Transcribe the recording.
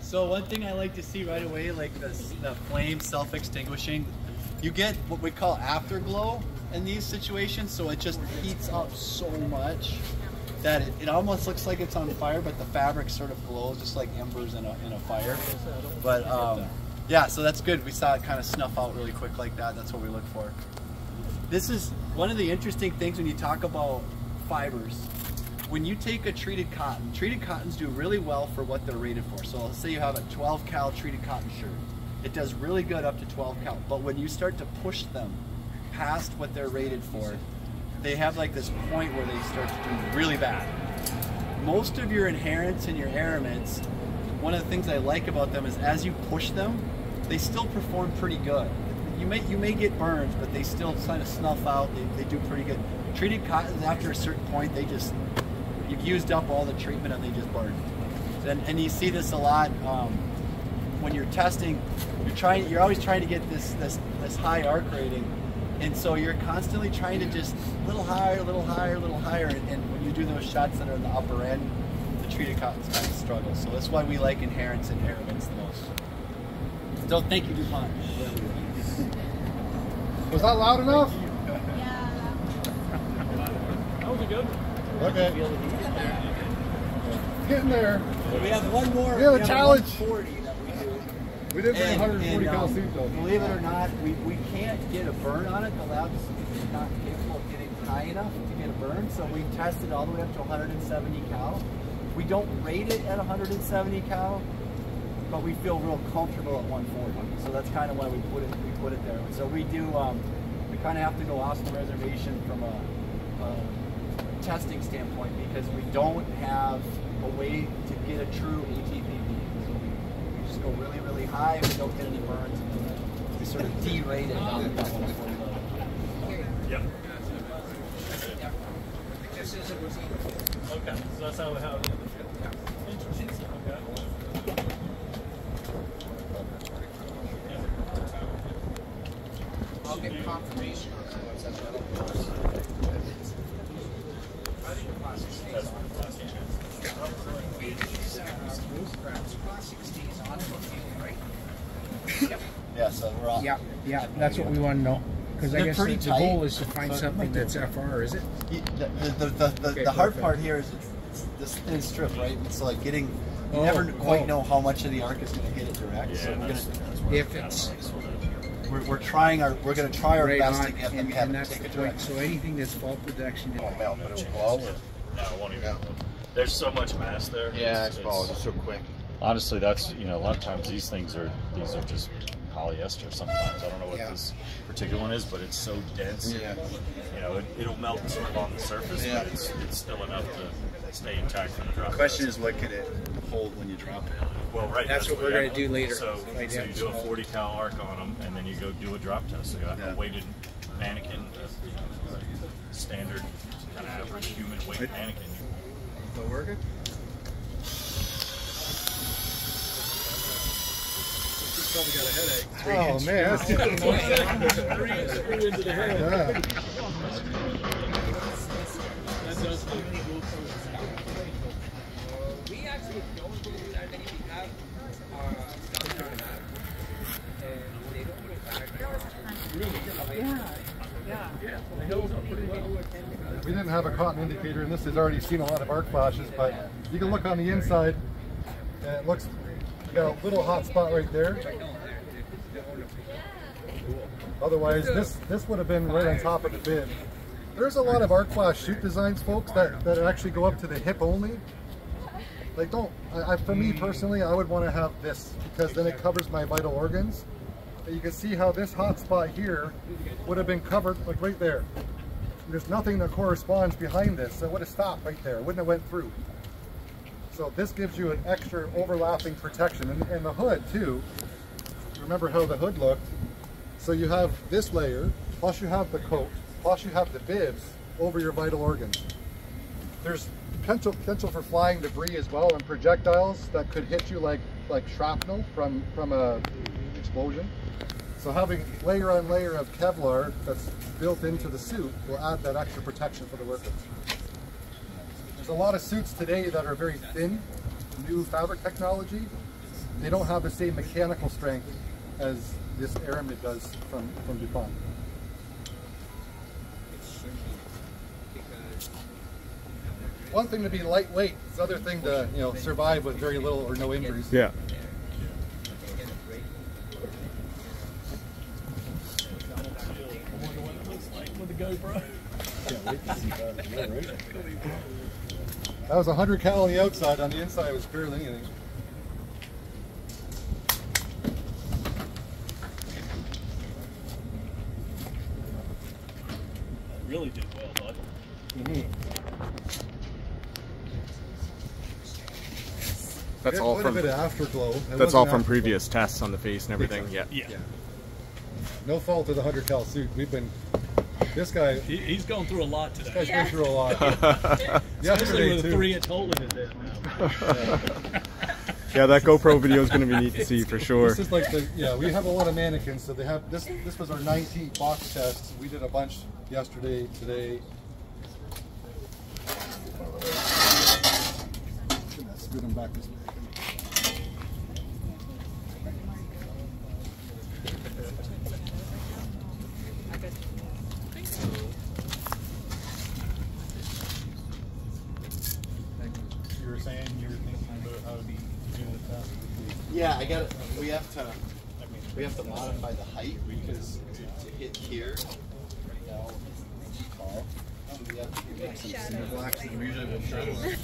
So one thing I like to see right away, like the, the flame self-extinguishing, you get what we call afterglow in these situations. So it just heats up so much that it, it almost looks like it's on fire, but the fabric sort of glows just like embers in a, in a fire. But um, yeah, so that's good. We saw it kind of snuff out really quick like that. That's what we look for. This is one of the interesting things when you talk about fibers. When you take a treated cotton, treated cottons do really well for what they're rated for. So let's say you have a 12 cal treated cotton shirt. It does really good up to 12 cal. But when you start to push them past what they're rated for, they have like this point where they start to do really bad. Most of your inherents and your aramids, one of the things I like about them is as you push them, they still perform pretty good. You may you may get burns, but they still kind of snuff out. They, they do pretty good. Treated cottons after a certain point, they just you've used up all the treatment and they just burn. And, and you see this a lot um, when you're testing. You're trying. You're always trying to get this this this high arc rating and so you're constantly trying to just a little higher, a little higher, a little higher. And, and when you do those shots that are in the upper end, the treated cottons kind of struggle. So that's why we like inherents and aramids the most. Don't thank you, DuPont. Was that loud enough? Yeah. That was a good. Okay. Getting there. We have one more. We have a challenge. 40 that we do. We did bring And- 140 and, cal um, suit though. Believe it or not, we, we can't get a burn on it. The lab's not capable of getting high enough to get a burn. So we tested all the way up to 170 cal. We don't rate it at 170 cal, but we feel real comfortable at 140. So that's kind of why we put it we put it there. So we do um, we kind of have to go off the reservation from a, a testing standpoint because we don't have a way to get a true ATPV. So we, we just go really really high and we don't get any burns and then we sort of derate it down to that 140 level. Yep. Okay, so that's how we have it. Interesting. Okay. I'll get confirmation on that once that's what Classic stays on for fuel, right? Yeah, so we're all Yeah, yeah, that's what we want to know. Because I They're guess the pretty the tight. goal is to find something that's FR, is it? The, the, the, the, the, Okay, the hard part here is it's, it's this thin strip, right? And so like getting, you Oh, never quite oh. know how much of the arc is going to hit it direct. so we're that's, gonna, that's If it's- it, sort of. we're, we're trying our, we're going to try our Right best on, to get them and, to and it that's take the it direct. So anything that's fault protection. Oh, melt, but it will blow. No, it won't even. There's so much mass there. Yeah, it's, it's blows. It's so quick. honestly, that's you know a lot of times these things are these are just polyester. Sometimes I don't know what Yeah. this particular one is, but it's so dense. Yeah. You know, it, it'll melt sort of on the surface, Yeah. but it's, it's still enough to stay intact for the drop. The question is, what can it hold when you drop it? well, right. That's what we're gonna do later. So, Right, so yeah, you do a 40 cal arc on them, and then you go do a drop test. So you got Yeah. a weighted mannequin, a, you know, a standard kind of average human weight Right. mannequin. Still working? Probably got a headache. Oh man, that's yeah. We actually don't do that many. We have uh, stuff on that. And they don't go back. We didn't have a cotton indicator, and this has already seen a lot of arc flashes, but you can look on the inside, and it looks, got a little hot spot right there. Otherwise, this this would have been right on top of the bib. There's a lot of arc flash shoot designs, folks, that, that actually go up to the hip only. Like, don't, I, I, for me personally, I would want to have this because then it covers my vital organs. And you can see how this hot spot here would have been covered, like right there. There's nothing that corresponds behind this, so it would have stopped right there. It wouldn't have went through. So this gives you an extra overlapping protection. And, and the hood too, remember how the hood looked. So you have this layer, plus you have the coat, plus you have the bibs over your vital organs. There's potential, potential for flying debris as well and projectiles that could hit you like, like shrapnel from, from a explosion. So having layer on layer of Kevlar that's built into the suit will add that extra protection for the workers. There's a lot of suits today that are very thin, new fabric technology, they don't have the same mechanical strength as this Aramid does from, from DuPont. One thing to be lightweight, the other thing to you know survive with very little or no injuries. Yeah. That was 100 cal on the outside. On the inside, it was barely anything. Really did well, bud. Mm-hmm. That's We had all from a bit of afterglow. It that's all from afterglow. previous tests on the face and everything. Yeah. Yeah. No fault of the 100 cal suit. We've been. This guy. He, he's going through a lot today. Guy's been through a lot. Especially Yesterday with the too. three at Tolan in it now. Yeah, that GoPro video is going to be neat to see for sure. This is like the yeah. We have a lot of mannequins, so they have this. This was our 19th box test. We did a bunch yesterday, today. Gonna Scoot them back this way. You were saying you were thinking about how to be doing the test. Yeah, I got. We have to. We have to modify the height because to, to hit here. Right now, tall. So um, we have to make some we usually